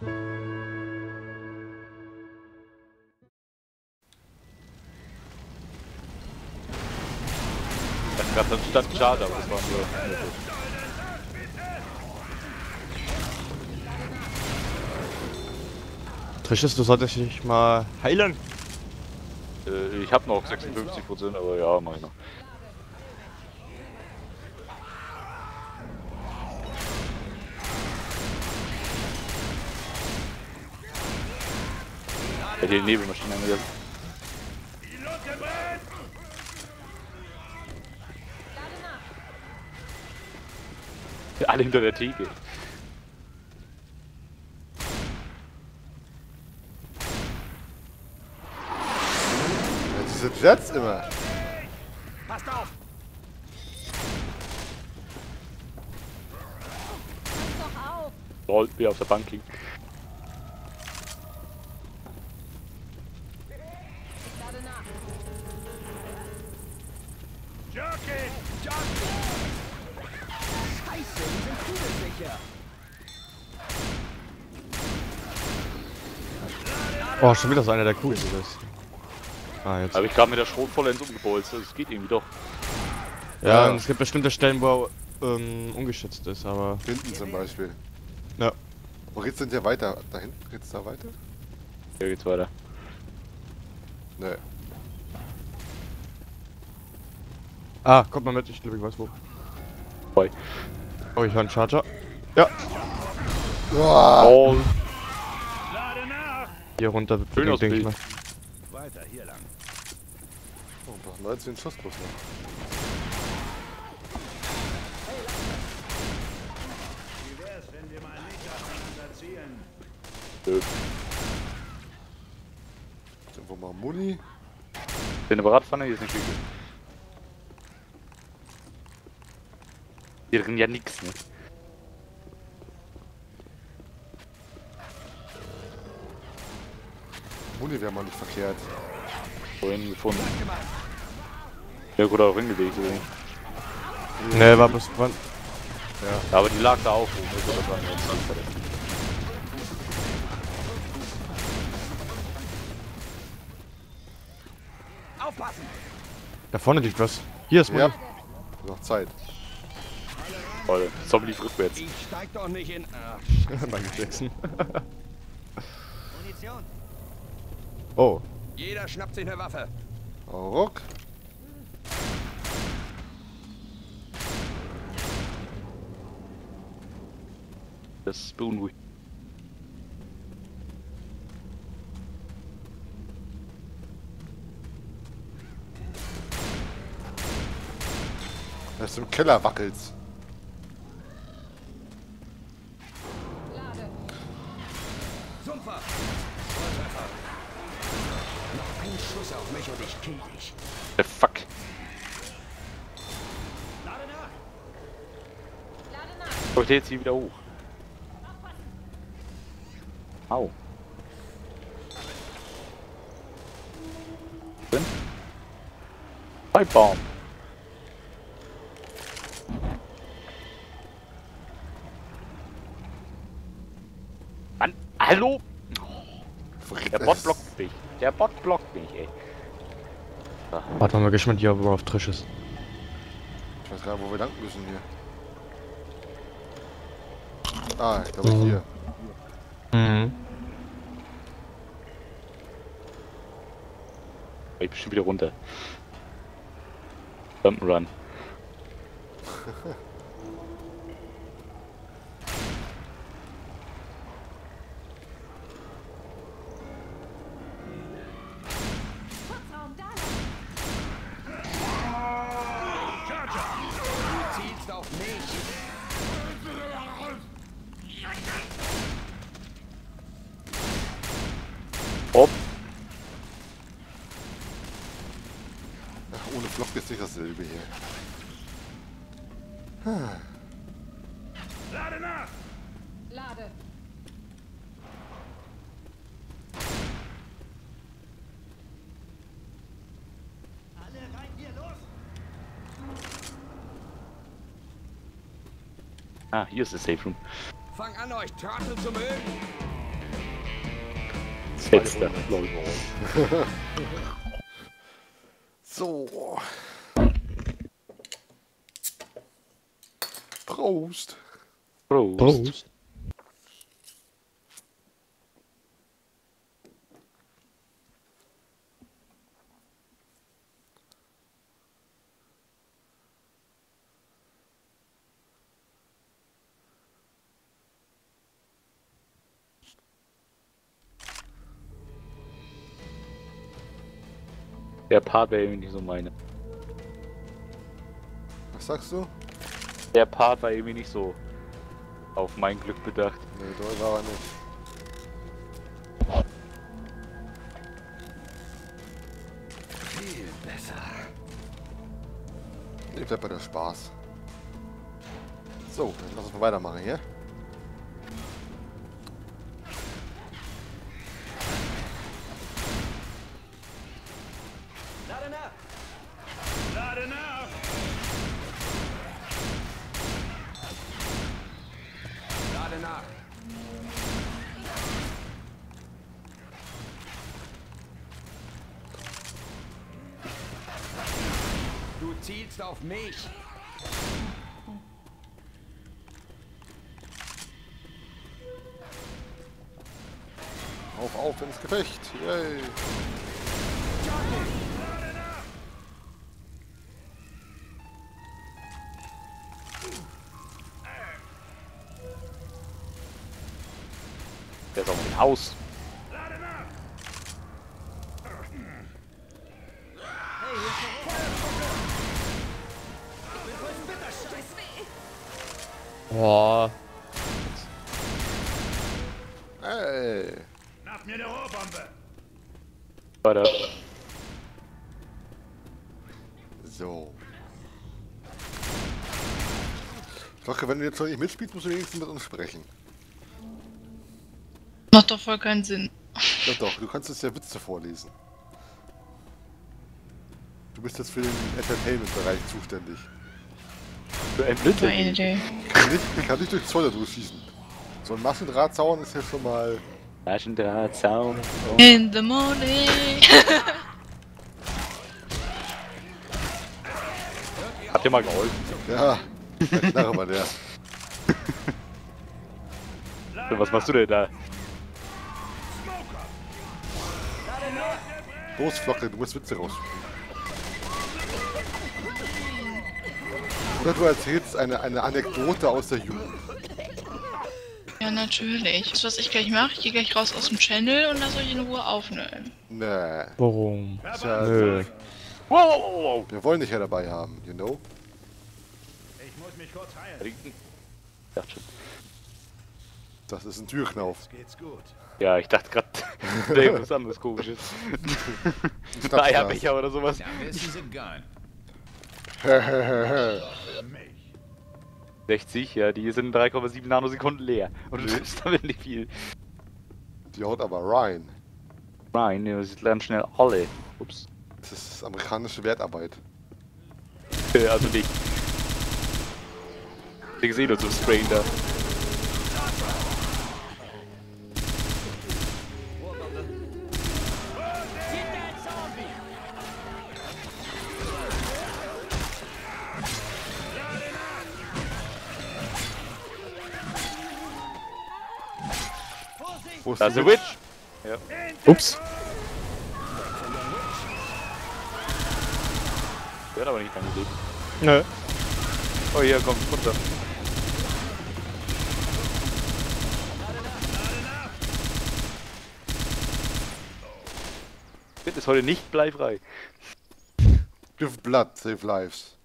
Ich dachte gerade, dann stand Charger, aber das war nur. Trisches, du solltest dich mal heilen. Äh, ich habe noch 56%, aber ja, mach ich noch. Ja, die Nebelmaschine angesetzt. Alle hinter der Theke. Ja, diese Jets immer. Passt auf! Rollt wie auf der Bank liegen. Oh, schon wieder so einer der coolsten ist. Ah, jetzt. Aber ich gerade mit der Schrot vollends umgebolzt. Das geht irgendwie doch. Ja, Ja. es gibt bestimmte Stellen, wo er ähm, ungeschützt ist, aber. Hinten zum Beispiel. Ja. Wo geht's denn hier weiter? Da hinten geht's da weiter? Hier geht's weiter. Nee. Ah, kommt mal mit, ich glaube, ich weiß wo. Voll. Oh, ich höre einen Charger. Ja, Boah. Oh! Hier runter, Schön denke ich mal. Weiter, hier lang. Oh, noch 19 Schuss bloß noch. Wie wär's, wenn wir mal nicht aufeinander zielen? nö. Ist Irgendwo mal Muni. Bin eine Radpfanne, hier ist nicht wirklich. Hier drin ja nix, ne? Muni wäre mal nicht verkehrt. Vorhin gefunden. Ja gut, auch hingelegt. übrigens. Ne, war bis? Ja, aber die lag da auch oben. Also das war eine Instanz. Aufpassen! Da vorne liegt was. Hier ist Ja. Muni. Noch Zeit. Voll. Zombie lief rückwärts. Ich steig doch nicht in. Ach, Michael Jackson. Munition! Oh, Jeder schnappt sich eine Waffe. Oh, ruck. Das ist beunruhigend. Er ist im Keller wackelt's. Sumpfer! Volltreffer! Noch ein Schuss auf mich und ich kill dich. The fuck. Lade nach! Oh, ich jetzt hier wieder hoch. Au. Drin? Pipebaum. Mann, hallo? Der Bot blockt mich. Der Bot blockt mich, ey. warte mal, geschwind hier, wo auf Trisch ist. Ich weiß gar nicht, wo wir lang müssen hier. Ah, ich glaube Mhm. hier. Mhm. Ich bin schon wieder runter. Jump'n'Run. nicht dasselbe hier. Lade nach! Lade. Alle rein hier, los! Ah, hier ist der Safe Room. Fang an, euch Turtle zu mögen! Fenster. So. Prost. Prost. Prost. Der Part wäre irgendwie nicht so meine. Was sagst du? Der Part war irgendwie nicht so auf mein Glück bedacht. Nee, da war er nicht. Viel besser. Nee, bleibt bei der Spaß. So, dann lass uns mal weitermachen hier. Zielst auf mich! Auf, auf ins Gefecht. Yay. Der ist auch im Haus. Weiter. So. Flocke, wenn du jetzt noch nicht mitspielst, musst du wenigstens mit uns sprechen. Macht doch voll keinen Sinn. Ja doch, du kannst jetzt ja Witze vorlesen. Du bist jetzt für den Entertainment-Bereich zuständig. Für ein Blitz. Kann nicht, kann nicht durch Zäune durchschießen. So ein Massendrahtzaun ist ja schon mal... Maschendraht, Zaun. In the morning. Habt ihr mal geholfen? Ja, der Knarre war der. Was machst du denn da? Los, Flocke, du musst Witze raussuchen. Oder du erzählst eine, eine Anekdote aus der Jugend. Ja, natürlich. Das, was ich gleich mache, ich gehe gleich raus aus dem Channel und lasse euch in Ruhe aufnehmen. Nee. Warum? Tja, Nö. Wow, wow, wow, wir wollen dich ja dabei haben, you know? Ich muss mich kurz heilen. Dachte schon. Das ist ein Türknauf. Geht's gut. Ja, ich dachte gerade, da irgendwas anderes komisches. Eierbecher oder sowas. Now 60, ja, die sind 3,7 Nanosekunden leer. Und du nimmst damit nicht viel. Die haut aber rein. Nein, ja, sie lernen schnell alle. Ups. Das ist amerikanische Wertarbeit. Äh, Also nicht. Ich sehe nur so Sprain da. Wo ist Da ist eine Witch! Ja. Ups. Der hat aber nicht lange gelebt. Nö. Oh, hier, komm, runter. Bitte ist heute nicht bleifrei. Give blood, save lives.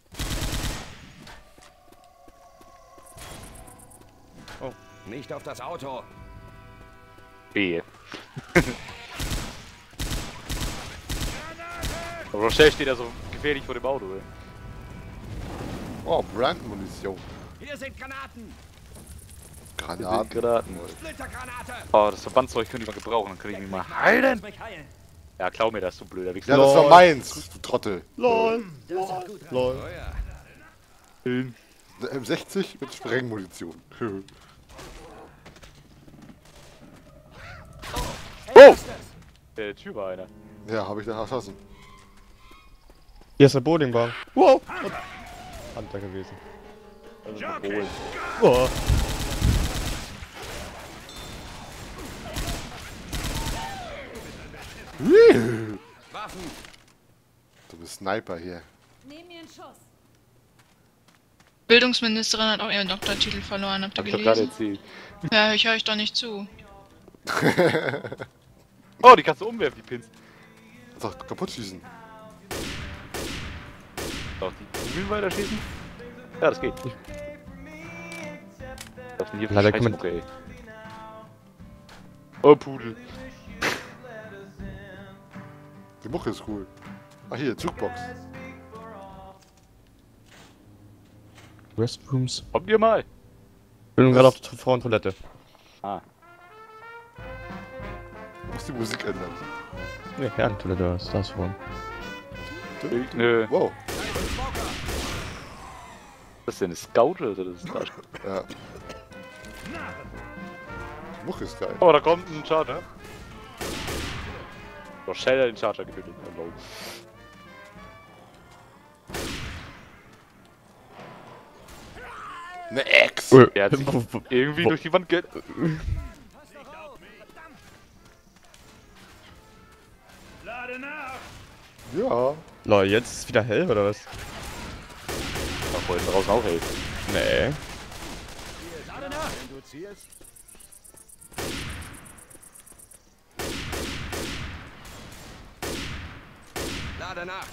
Nicht auf das Auto. Wehe. Rochelle steht da so gefährlich vor dem Auto, ey. Oh, Brandmunition. Hier sind Granaten. Granaten. Granaten. Oh, das Verbandszeug könnte ich mal gebrauchen, dann könnte ich mich mal heilen. Ja, klau mir das, du blöder Wichser. Ja, das war Lol. meins, du Trottel. LOL. Lol. Ja. Eine M60 mit Sprengmunition. Der Tür war einer. Ja, habe ich dann erschossen. Hier ist der Bowlingbahn. Wow! Hunter gewesen. Also Polen. Oh. Waffen! Du bist Sniper hier. Nehmen mir einen Schuss. Bildungsministerin hat auch ihren Doktortitel verloren, habt ihr Hab ich doch gerade gelesen? erzählt. Ja, ich höre euch doch nicht zu. Oh, die kannst du umwerfen, die Pins. Sag, kaputt schießen. Darf die Kugeln weiter schießen? Ja, das geht. Was denn hier für Leider Scheiß kann man- okay. Oh, Pudel. Die Mucke ist cool. Ach hier, Zugbox. Restrooms. Kommt ihr mal? Ich bin gerade auf der Frauentoilette. Ah. Muss die Musik ändern. Ne, Herrentoilette ist das von. Nö. Wow. Was ist denn, eine Scout oder so? Das ist das. Ja. Die Mucke ist geil. Oh, da kommt ein Charger. Doch schneller den Charger getötet. Oh, lol. Eine Ex! Der hat sich irgendwie durch die Wand ge... Ja. Lol, jetzt ist es wieder hell oder was? Ach, wollen draußen auch helfen. Nee. Lade nach!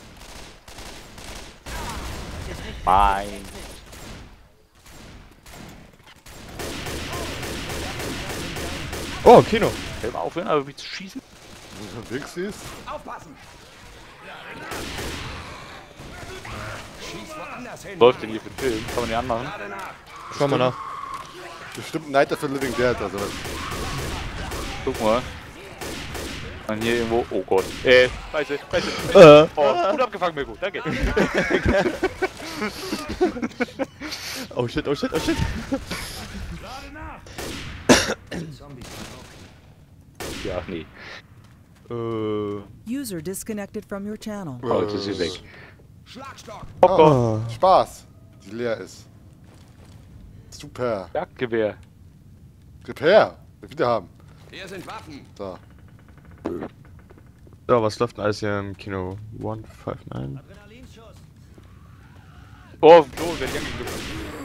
Mein. Oh, Kino. Hör mal aufhören, aber mich zu schießen. Wenn du unterwegs siehst. Aufpassen! Läuft denn hier für den Film? Kann man den anmachen? Schau mal nach. Bestimmt Night of the Living Dead oder sowas. Guck mal. Und hier irgendwo... Oh Gott. Äh, scheiße, scheiße. Äh. Oh, gut abgefangen, Mirko. Danke. Oh shit, oh shit, oh shit. ja, nee. Äh. User disconnected from your channel. Oh, jetzt ist sie weg. Schlagstock! Oh, Spaß. Die leer ist. Super. Jagdgewehr. Gib her. Wir wieder haben. Hier sind Waffen! Da. So, was läuft denn alles hier im Kino? 159? Oh, auf dem Klo, werde ich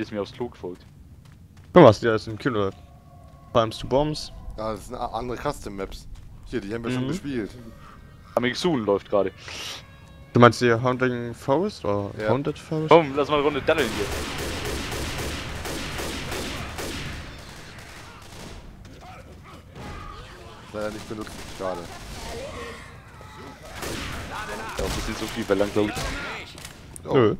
Ist mir aufs Klo gefolgt. Guck mal, was hier ist im Kino läuft. Bombs to Bombs. Ja, das sind andere Custom Maps. Hier, die haben wir schon Mhm. gespielt. Amixun läuft gerade. Du meinst hier Haunting Forest oder Ja. Haunted Forest? Komm, lass mal eine Runde daddeln hier. Leider nicht benutzt. Schade. Ja, ein bisschen zu viel verlangt, glaube ich. Oh, Nö.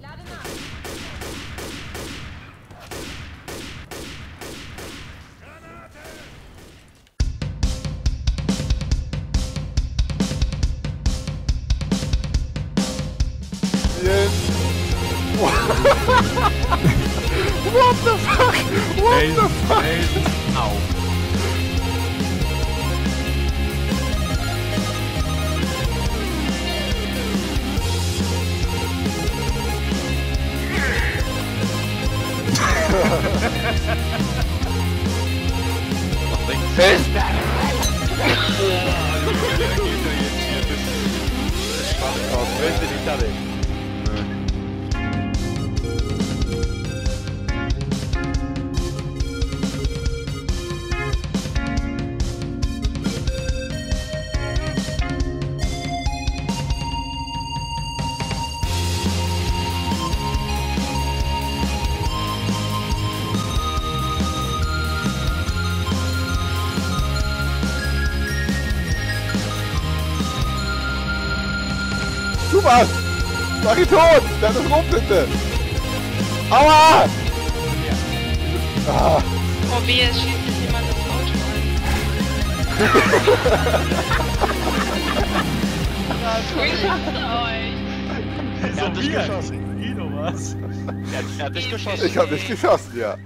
What the fuck? What Dez, the fuck? isso? não. Festa! Porra, eu aqui, então ia ter. Talvez ele está dentro. Was! Mach ihn tot! Der hat das Rumblinde! Aua! Ah, Oh weh, es schießt sich jemand ins Auto an. Ich hasse euch. Er hat dich geschossen. ich hab nicht geschossen, ja.